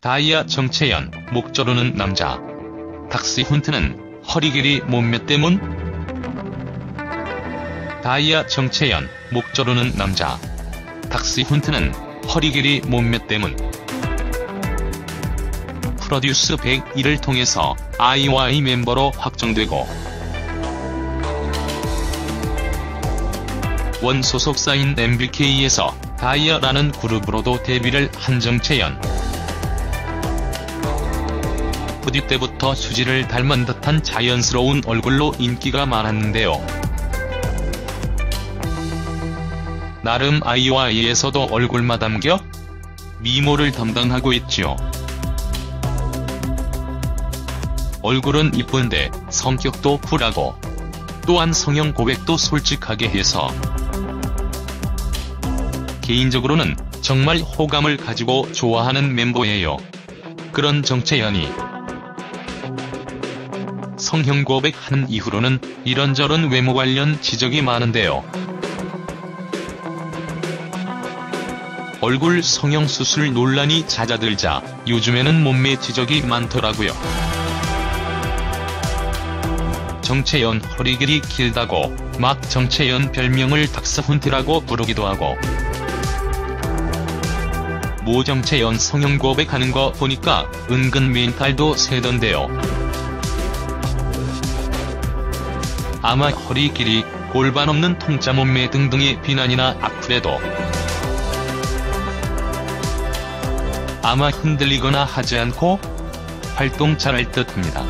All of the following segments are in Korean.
다이아 정채연, 목 조르는 남자. 닥스훈트는 허리 길이 몸매 때문? 다이아 정채연, 목 조르는 남자. 닥스훈트는 허리 길이 몸매 때문. 프로듀스 101을 통해서 I.O.I 멤버로 확정되고 원 소속사인 MBK에서 다이아라는 그룹으로도 데뷔를 한 정채연. 부디 때부터 수지를 닮은 듯한 자연스러운 얼굴로 인기가 많았는데요. 나름 아이와이에서도 얼굴 마담겨? 미모를 담당하고 있지요. 얼굴은 이쁜데 성격도 쿨하고 또한 성형 고백도 솔직하게 해서 개인적으로는 정말 호감을 가지고 좋아하는 멤버예요. 그런 정채연이 성형 고백하는 이후로는 이런저런 외모 관련 지적이 많은데요. 얼굴 성형 수술 논란이 잦아들자 요즘에는 몸매 지적이 많더라고요. 정채연 허리 길이 길다고 막 정채연 별명을 닥스훈트라고 부르기도 하고 모 정채연 성형 고백하는 거 보니까 은근 멘탈도 세던데요. 아마 허리 길이, 골반 없는 통짜 몸매 등등의 비난이나 악플에도 아마 흔들리거나 하지 않고 활동 잘할 듯합니다.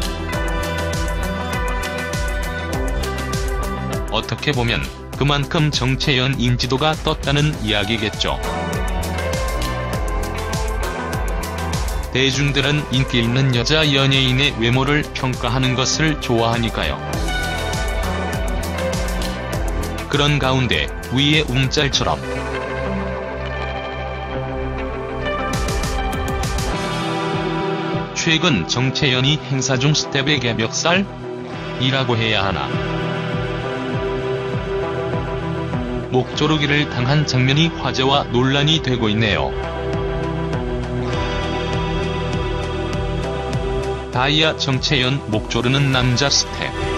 어떻게 보면 그만큼 정채연 인지도가 떴다는 이야기겠죠. 대중들은 인기 있는 여자 연예인의 외모를 평가하는 것을 좋아하니까요. 그런 가운데 위의 움짤처럼 최근 정채연이 행사 중 스텝에게 멱살? 이라고 해야 하나. 목 조르기를 당한 장면이 화제와 논란이 되고 있네요. 다이아 정채연 목 조르는 남자 스텝.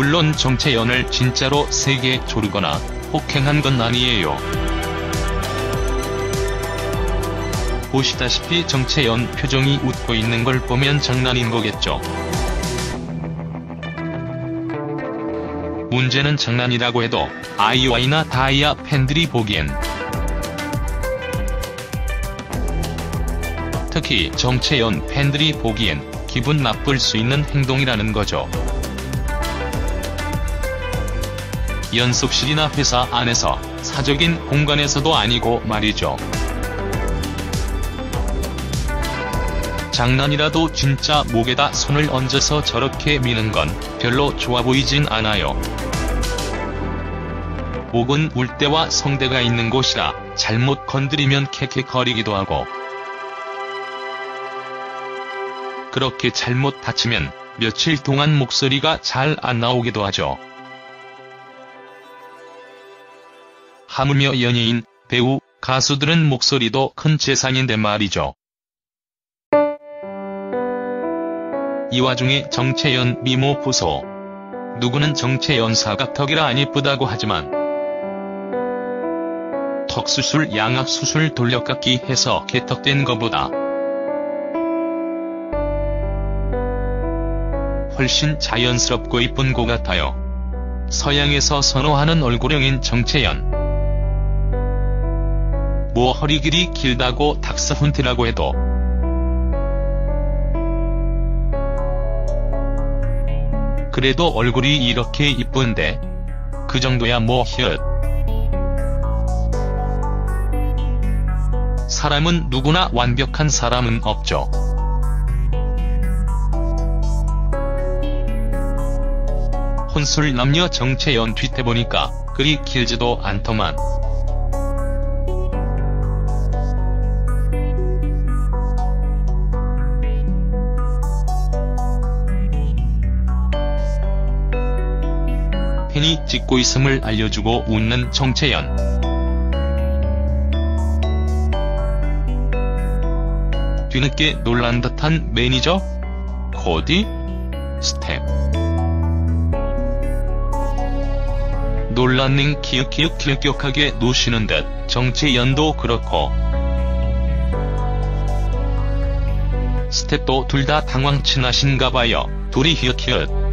물론 정채연을 진짜로 세게 조르거나 폭행한 건 아니에요. 보시다시피 정채연 표정이 웃고 있는 걸 보면 장난인 거겠죠. 문제는 장난이라고 해도 아이와이나 다이아 팬들이 보기엔 특히 정채연 팬들이 보기엔 기분 나쁠 수 있는 행동이라는 거죠. 연습실이나 회사 안에서 사적인 공간에서도 아니고 말이죠. 장난이라도 진짜 목에다 손을 얹어서 저렇게 미는 건 별로 좋아 보이진 않아요. 목은 울대와 성대가 있는 곳이라 잘못 건드리면 캑캑거리기도 하고 그렇게 잘못 다치면 며칠 동안 목소리가 잘 안 나오기도 하죠. 하물며 연예인, 배우, 가수들은 목소리도 큰 재산인데 말이죠. 이 와중에 정채연 미모 부소. 누구는 정채연 사각턱이라 안 이쁘다고 하지만 턱수술 양악수술 돌려깎기 해서 개턱된 거보다 훨씬 자연스럽고 이쁜 고 같아요. 서양에서 선호하는 얼굴형인 정채연. 뭐 허리 길이 길다고 닥스훈트라고 해도 그래도 얼굴이 이렇게 이쁜데 그 정도야 뭐 흣. 사람은 누구나 완벽한 사람은 없죠. 혼술 남녀 정채연 뒤태보니까 그리 길지도 않더만. 팬이 찍고 있음을 알려주고 웃는 정채연. 뒤늦게 놀란 듯한 매니저, 코디, 스텝. 놀란닝 키읔키읔 길격하게 노시는 듯 정채연도 그렇고 스텝도 둘 다 당황치 나신가 봐요. 둘이 히읗히읗.